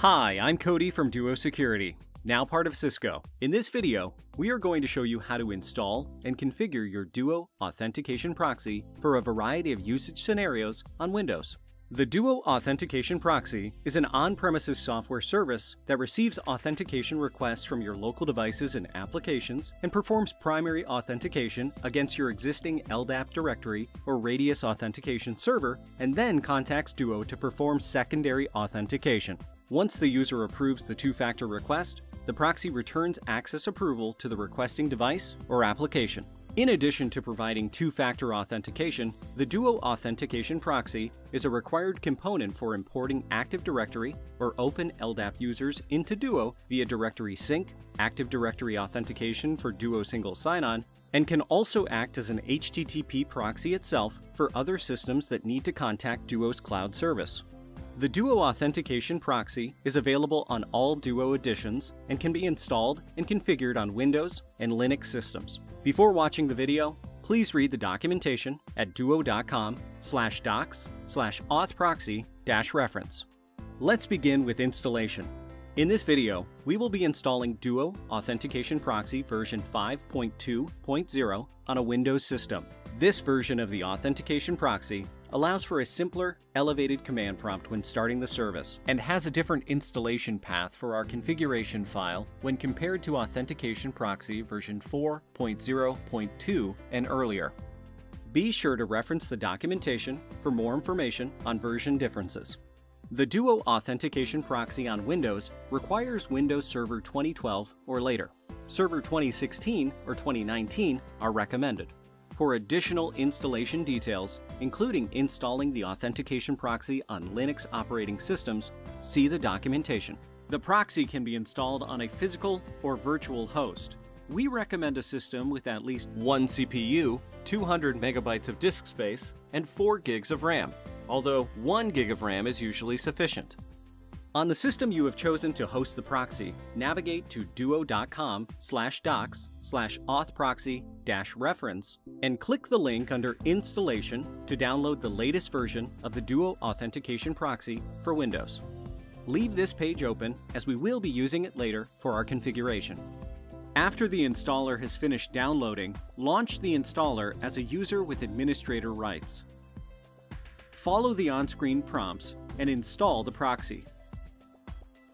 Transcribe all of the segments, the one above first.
Hi, I'm Cody from Duo Security, now part of Cisco. In this video, we are going to show you how to install and configure your Duo Authentication Proxy for a variety of usage scenarios on Windows. The Duo Authentication Proxy is an on-premises software service that receives authentication requests from your local devices and applications and performs primary authentication against your existing LDAP directory or Radius authentication server and then contacts Duo to perform secondary authentication. Once the user approves the two-factor request, the proxy returns access approval to the requesting device or application. In addition to providing two-factor authentication, the Duo Authentication Proxy is a required component for importing Active Directory or Open LDAP users into Duo via Directory Sync, Active Directory Authentication for Duo Single Sign-On, and can also act as an HTTP proxy itself for other systems that need to contact Duo's cloud service. The Duo Authentication Proxy is available on all Duo editions and can be installed and configured on Windows and Linux systems. Before watching the video, please read the documentation at duo.com slash docs slash authproxy dash reference. Let's begin with installation. In this video, we will be installing Duo Authentication Proxy version 5.2.0 on a Windows system. This version of the Authentication Proxy allows for a simpler, elevated command prompt when starting the service, and has a different installation path for our configuration file when compared to Authentication Proxy version 4.0.2 and earlier. Be sure to reference the documentation for more information on version differences. The Duo Authentication Proxy on Windows requires Windows Server 2012 or later. Server 2016 or 2019 are recommended. For additional installation details, including installing the authentication proxy on Linux operating systems, see the documentation. The proxy can be installed on a physical or virtual host. We recommend a system with at least one CPU, 200 megabytes of disk space, and 4 gigs of RAM, although 1 gig of RAM is usually sufficient. On the system you have chosen to host the proxy, navigate to duo.com slash docs slash authproxy dash reference and click the link under Installation to download the latest version of the Duo Authentication Proxy for Windows. Leave this page open as we will be using it later for our configuration. After the installer has finished downloading, launch the installer as a user with administrator rights. Follow the on-screen prompts and install the proxy.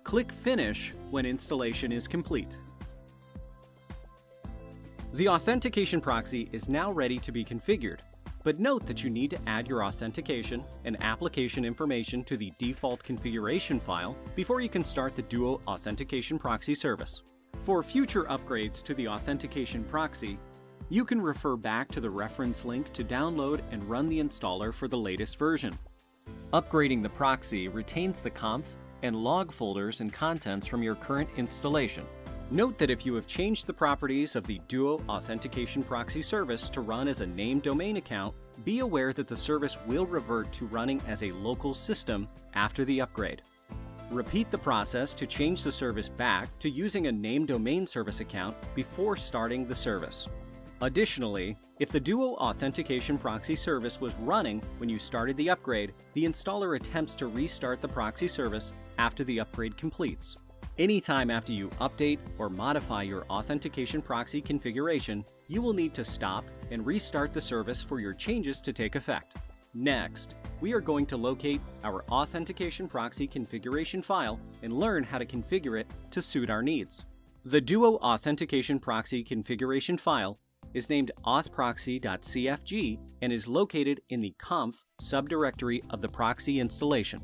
Click Finish when installation is complete. The authentication proxy is now ready to be configured, but note that you need to add your authentication and application information to the default configuration file before you can start the Duo Authentication Proxy service. For future upgrades to the authentication proxy, you can refer back to the reference link to download and run the installer for the latest version. Upgrading the proxy retains the conf and log folders and contents from your current installation. Note that if you have changed the properties of the Duo Authentication Proxy service to run as a named domain account, be aware that the service will revert to running as a local system after the upgrade. Repeat the process to change the service back to using a named domain service account before starting the service. Additionally, if the Duo Authentication Proxy service was running when you started the upgrade, the installer attempts to restart the proxy service after the upgrade completes. Anytime after you update or modify your authentication proxy configuration, you will need to stop and restart the service for your changes to take effect. Next, we are going to locate our authentication proxy configuration file and learn how to configure it to suit our needs. The Duo Authentication Proxy configuration file is named authproxy.cfg and is located in the conf subdirectory of the proxy installation.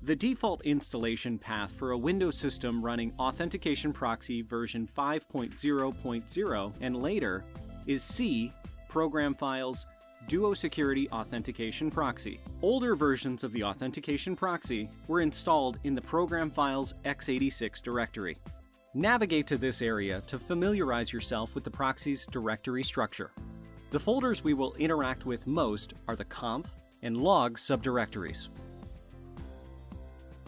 The default installation path for a Windows system running Authentication Proxy version 5.0.0 and later is C, Program Files, Duo Security Authentication Proxy. Older versions of the Authentication Proxy were installed in the Program Files x86 directory. Navigate to this area to familiarize yourself with the proxy's directory structure. The folders we will interact with most are the conf and log subdirectories.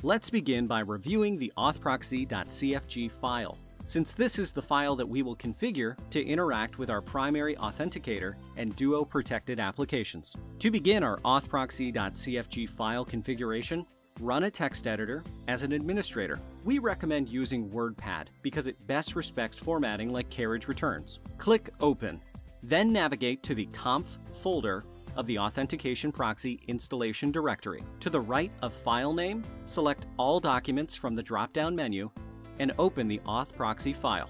Let's begin by reviewing the authproxy.cfg file, since this is the file that we will configure to interact with our primary authenticator and Duo protected applications. To begin our authproxy.cfg file configuration, run a text editor as an administrator. We recommend using WordPad because it best respects formatting like carriage returns. Click Open, then navigate to the Conf folder of the Authentication Proxy installation directory. To the right of File Name, select All Documents from the drop-down menu and open the Auth Proxy file.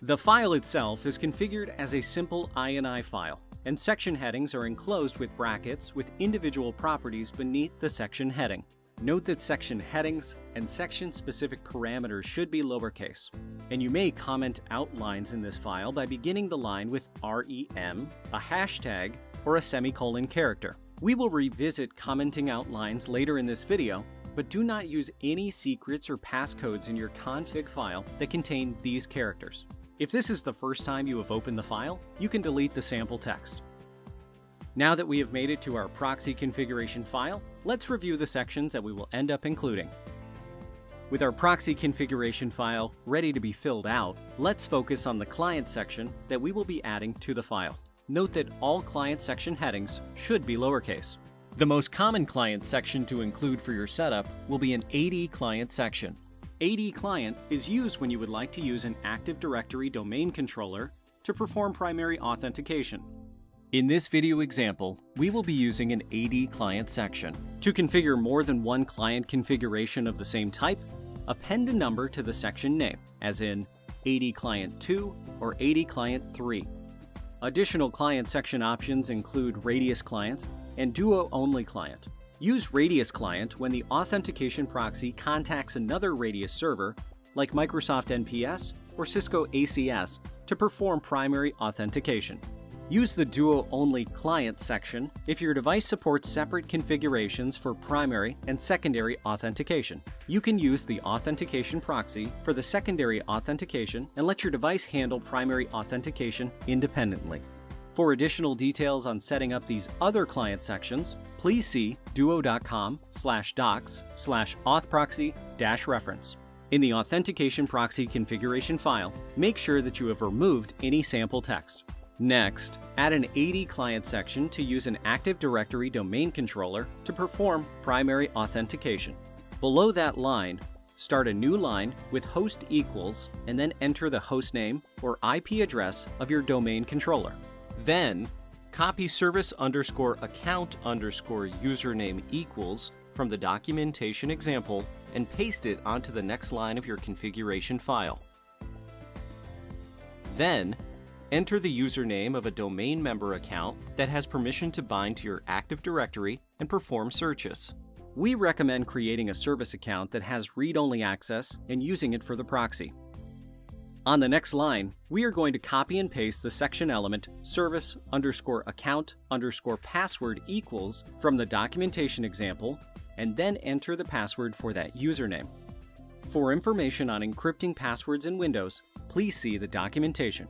The file itself is configured as a simple INI file, and section headings are enclosed with brackets with individual properties beneath the section heading. Note that section headings and section-specific parameters should be lowercase, and you may comment outlines in this file by beginning the line with REM, a hashtag, or a semicolon character. We will revisit commenting outlines later in this video, but do not use any secrets or passcodes in your config file that contain these characters. If this is the first time you have opened the file, you can delete the sample text. Now that we have made it to our proxy configuration file, let's review the sections that we will end up including. With our proxy configuration file ready to be filled out, let's focus on the client section that we will be adding to the file. Note that all client section headings should be lowercase. The most common client section to include for your setup will be an AD client section. AD client is used when you would like to use an Active Directory domain controller to perform primary authentication. In this video example, we will be using an AD client section. To configure more than one client configuration of the same type, append a number to the section name, as in AD Client 2 or AD Client 3. Additional client section options include Radius Client and Duo Only Client. Use Radius Client when the authentication proxy contacts another Radius server, like Microsoft NPS or Cisco ACS, to perform primary authentication. Use the Duo Only Client section if your device supports separate configurations for primary and secondary authentication. You can use the authentication proxy for the secondary authentication and let your device handle primary authentication independently. For additional details on setting up these other client sections, please see duo.com slash docs slash authproxy dash reference. In the authentication proxy configuration file, make sure that you have removed any sample text. Next, add an AD client section to use an Active Directory domain controller to perform primary authentication. Below that line, start a new line with host equals and then enter the host name or IP address of your domain controller. Then, copy service underscore account underscore username equals from the documentation example and paste it onto the next line of your configuration file. Then, Enter the username of a domain member account that has permission to bind to your Active Directory and perform searches. We recommend creating a service account that has read-only access and using it for the proxy. On the next line, we are going to copy and paste the section element service underscore account underscore password equals from the documentation example and then enter the password for that username. For information on encrypting passwords in Windows, please see the documentation.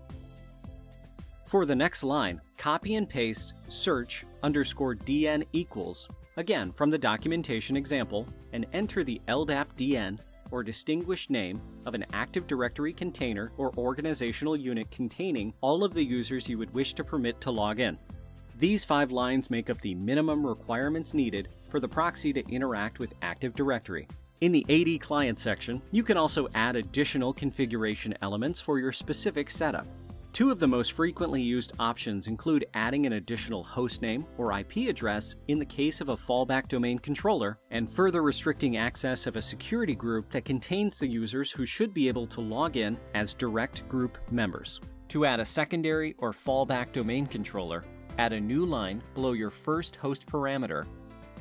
For the next line, copy and paste search underscore dn equals, again from the documentation example, and enter the LDAP DN or distinguished name of an Active Directory container or organizational unit containing all of the users you would wish to permit to log in. These five lines make up the minimum requirements needed for the proxy to interact with Active Directory. In the AD client section, you can also add additional configuration elements for your specific setup. Two of the most frequently used options include adding an additional hostname or IP address in the case of a fallback domain controller, and further restricting access of a security group that contains the users who should be able to log in as direct group members. To add a secondary or fallback domain controller, add a new line below your first host parameter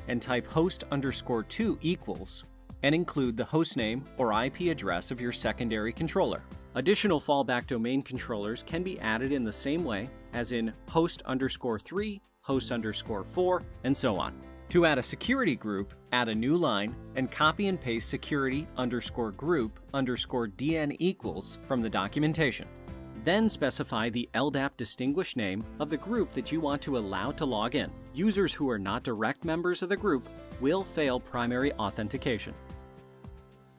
and type host underscore 2 equals and include the hostname or IP address of your secondary controller. Additional fallback domain controllers can be added in the same way as in host underscore 3, host underscore 4, and so on. To add a security group, add a new line and copy and paste security underscore group underscore dn equals from the documentation. Then specify the LDAP distinguished name of the group that you want to allow to log in. Users who are not direct members of the group will fail primary authentication.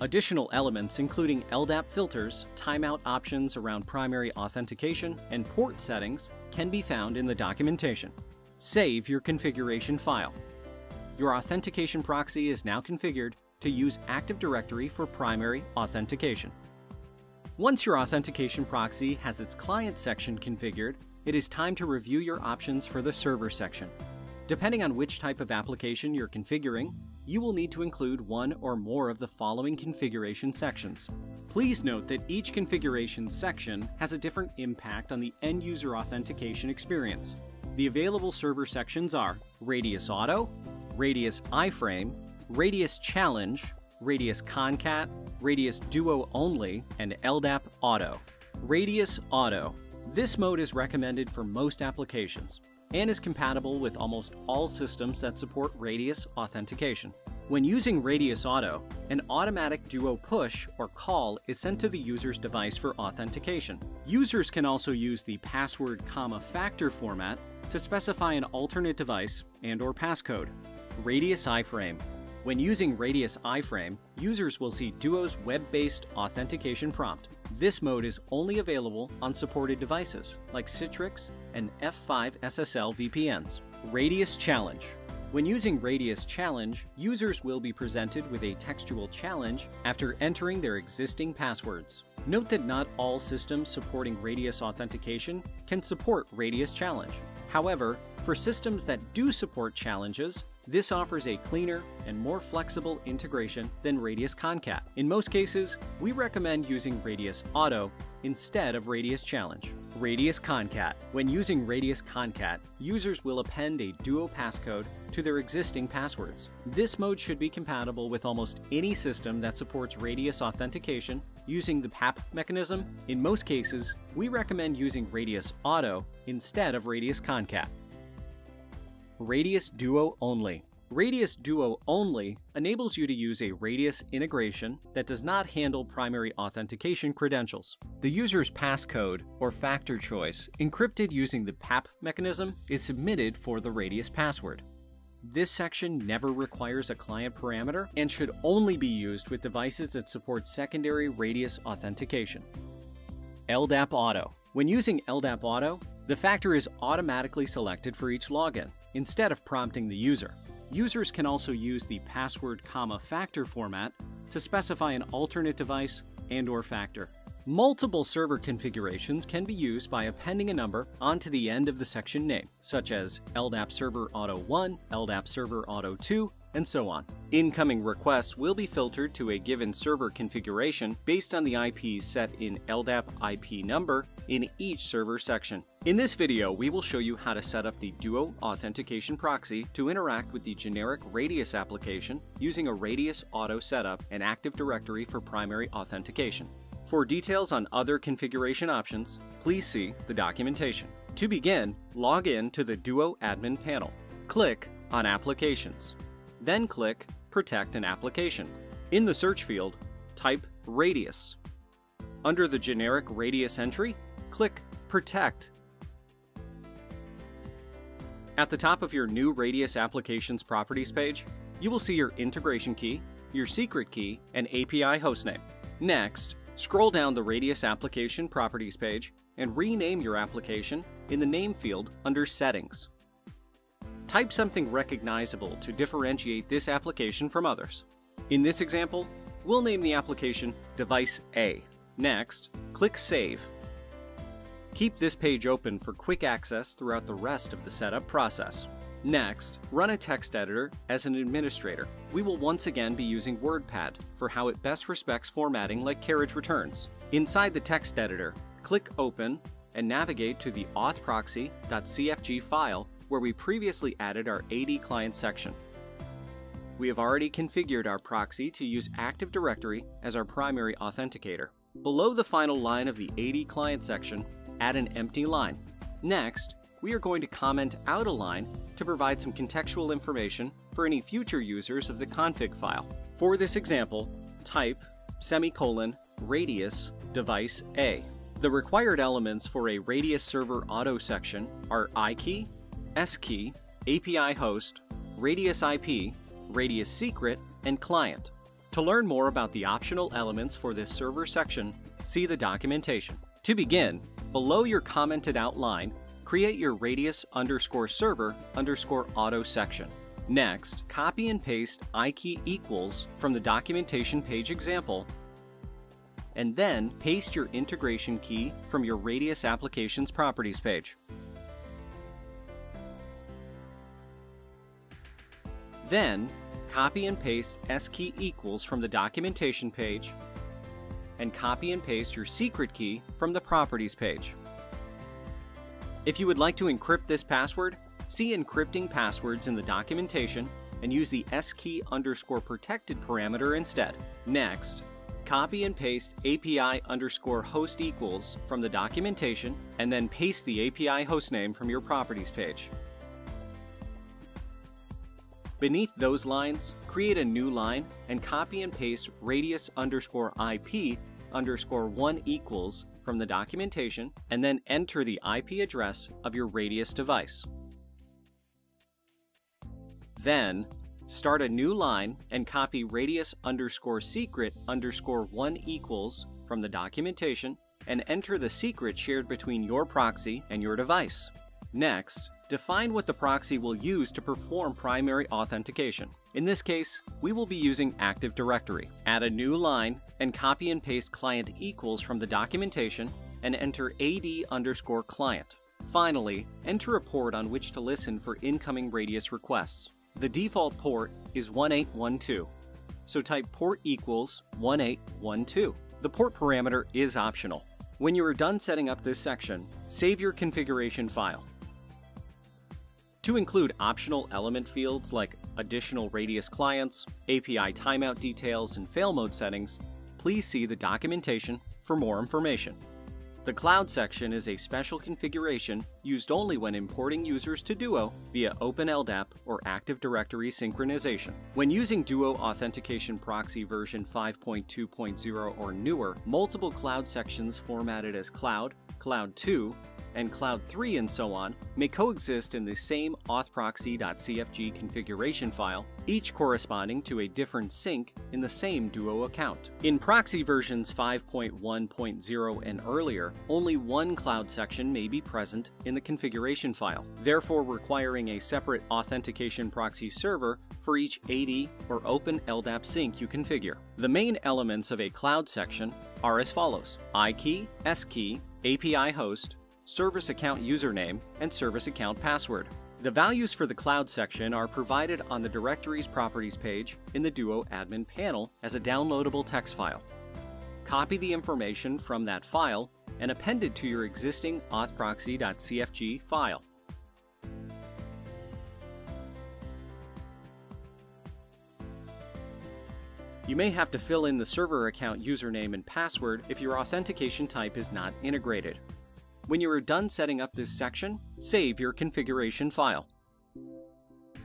Additional elements including LDAP filters, timeout options around primary authentication, and port settings can be found in the documentation. Save your configuration file. your authentication proxy is now configured to use Active Directory for primary authentication. Once your authentication proxy has its client section configured, it is time to review your options for the server section. Depending on which type of application you're configuring, you will need to include one or more of the following configuration sections. Please note that each configuration section has a different impact on the end user authentication experience. The available server sections are Radius Auto, Radius iframe, Radius Challenge, Radius Concat, Radius Duo Only, and LDAP Auto. Radius Auto. This mode is recommended for most applications and is compatible with almost all systems that support Radius authentication. When using Radius Auto, an automatic Duo push or call is sent to the user's device for authentication. Users can also use the password comma factor format to specify an alternate device and or passcode. Radius iframe. When using Radius iframe, users will see Duo's web-based authentication prompt. This mode is only available on supported devices like Citrix and F5 SSL VPNs. Radius Challenge. When using Radius Challenge, users will be presented with a textual challenge after entering their existing passwords. Note that not all systems supporting Radius authentication can support Radius Challenge. However, for systems that do support challenges, this offers a cleaner and more flexible integration than Radius Concat. In most cases, we recommend using Radius Auto instead of Radius Challenge. Radius Concat. When using Radius Concat, users will append a Duo passcode to their existing passwords. This mode should be compatible with almost any system that supports Radius authentication using the PAP mechanism. In most cases, we recommend using Radius Auto instead of Radius Concat. Radius Duo Only. Radius Duo Only enables you to use a Radius integration that does not handle primary authentication credentials. The user's passcode or factor choice, encrypted using the PAP mechanism, is submitted for the Radius password. This section never requires a client parameter and should only be used with devices that support secondary Radius authentication. LDAP Auto. When using LDAP Auto, the factor is automatically selected for each login, instead of prompting the user. Users can also use the password comma factor format to specify an alternate device and or factor. Multiple server configurations can be used by appending a number onto the end of the section name, such as LDAP Server Auto 1, LDAP Server Auto 2, and so on. Incoming requests will be filtered to a given server configuration based on the IPs set in LDAP IP number in each server section. In this video, we will show you how to set up the Duo Authentication Proxy to interact with the generic Radius application using a Radius Auto setup and Active Directory for primary authentication. For details on other configuration options, please see the documentation. To begin, log in to the Duo admin panel. Click on Applications. Then click Protect an Application. In the search field, type Radius. Under the generic Radius entry, click Protect. At the top of your new Radius Applications Properties page, you will see your integration key, your secret key, and API hostname. Next, Scroll down the Radius Application Properties page and rename your application in the name field under Settings. Type something recognizable to differentiate this application from others. In this example, we'll name the application Device A. Next, click Save. Keep this page open for quick access throughout the rest of the setup process. Next, run a text editor as an administrator. We will once again be using WordPad for how it best respects formatting like carriage returns. Inside the text editor, click Open and navigate to the authproxy.cfg file where we previously added our AD client section. We have already configured our proxy to use Active Directory as our primary authenticator. Below the final line of the AD client section, add an empty line. Next, we are going to comment out a line to provide some contextual information for any future users of the config file. For this example, type semicolon radius device A. The required elements for a radius server auto section are iKey, skey, API host, radius IP, radius secret, and client. To learn more about the optional elements for this server section, see the documentation. To begin, below your commented outline, create your radius underscore server underscore auto section. Next, copy and paste ikey equals from the documentation page example and then paste your integration key from your Radius Applications Properties page. Then, copy and paste skey equals from the documentation page and copy and paste your secret key from the Properties page. If you would like to encrypt this password, see encrypting passwords in the documentation and use the skey underscore protected parameter instead. Next, copy and paste API underscore host equals from the documentation, and then paste the API hostname from your properties page. Beneath those lines, create a new line and copy and paste radius underscore IP underscore 1 equals from the documentation, and then enter the IP address of your radius device. Then, Start a new line and copy radius underscore secret underscore 1 equals from the documentation and enter the secret shared between your proxy and your device. Next, define what the proxy will use to perform primary authentication. In this case, we will be using Active Directory. Add a new line and copy and paste client equals from the documentation and enter AD underscore client. Finally, enter a port on which to listen for incoming radius requests. The default port is 1812, so type port equals 1812. The port parameter is optional. When you are done setting up this section, save your configuration file. To include optional element fields like additional radius clients, API timeout details, and fail mode settings, please see the documentation for more information. The Cloud section is a special configuration used only when importing users to Duo via OpenLDAP or Active Directory synchronization. When using Duo Authentication Proxy version 5.2.0 or newer, multiple Cloud sections formatted as Cloud, Cloud 2, and Cloud 3 and so on may coexist in the same authproxy.cfg configuration file, each corresponding to a different sync in the same Duo account. In proxy versions 5.1.0 and earlier, only one cloud section may be present in the configuration file, therefore requiring a separate authentication proxy server for each AD or Open LDAP sync you configure. The main elements of a cloud section are as follows iKey, SKey, API host, service account username, and service account password. The values for the cloud section are provided on the directory's properties page in the Duo admin panel as a downloadable text file. Copy the information from that file and append it to your existing authproxy.cfg file. You may have to fill in the server account username and password if your authentication type is not integrated. When you are done setting up this section, save your configuration file.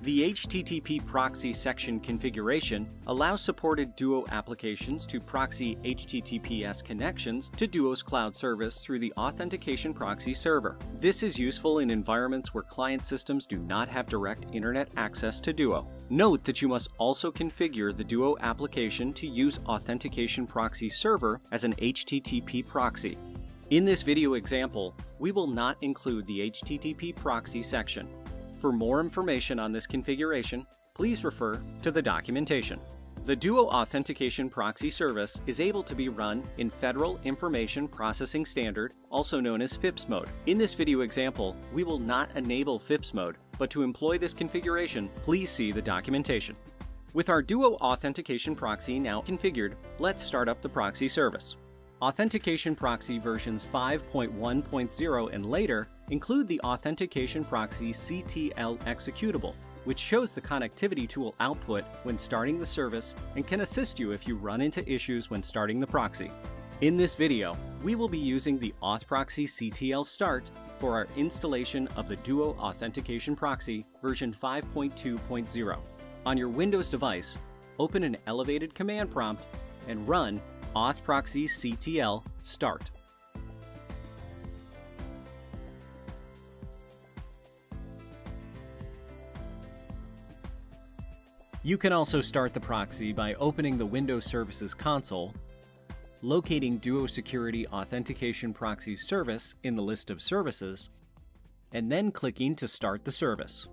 The HTTP proxy section configuration allows supported Duo applications to proxy HTTPS connections to Duo's cloud service through the Authentication Proxy server. This is useful in environments where client systems do not have direct internet access to Duo. Note that you must also configure the Duo application to use Authentication Proxy server as an HTTP proxy. In this video example, we will not include the HTTP proxy section. For more information on this configuration, please refer to the documentation. The Duo Authentication Proxy Service is able to be run in Federal Information Processing Standard, also known as FIPS mode. In this video example, we will not enable FIPS mode, but to employ this configuration, please see the documentation. With our Duo Authentication Proxy now configured, let's start up the proxy service. Authentication Proxy versions 5.1.0 and later include the Authentication Proxy CTL executable, which shows the connectivity tool output when starting the service and can assist you if you run into issues when starting the proxy. In this video, we will be using the AuthProxy CTL Start for our installation of the Duo Authentication Proxy version 5.2.0. On your Windows device, open an elevated command prompt and run authproxy CTL start. You can also start the proxy by opening the Windows Services console, locating Duo Security Authentication Proxy Service in the list of services, and then clicking to start the service.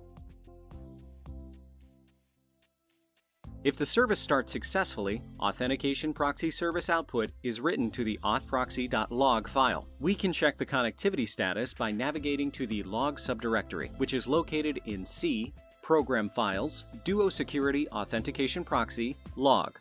If the service starts successfully, Authentication Proxy Service output is written to the authproxy.log file. We can check the connectivity status by navigating to the log subdirectory, which is located in C, Program Files, Duo Security Authentication Proxy, Log.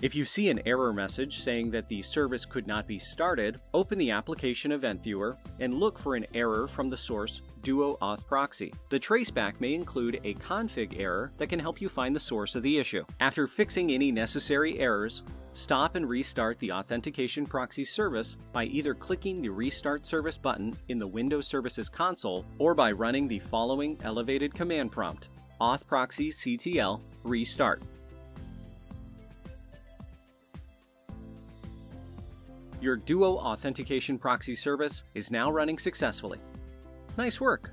If you see an error message saying that the service could not be started, open the Application Event Viewer and look for an error from the source Duo Auth Proxy. The traceback may include a config error that can help you find the source of the issue. After fixing any necessary errors, stop and restart the Authentication Proxy service by either clicking the Restart Service button in the Windows Services console or by running the following elevated command prompt auth proxy ctl restart. Your Duo Authentication Proxy service is now running successfully. Nice work!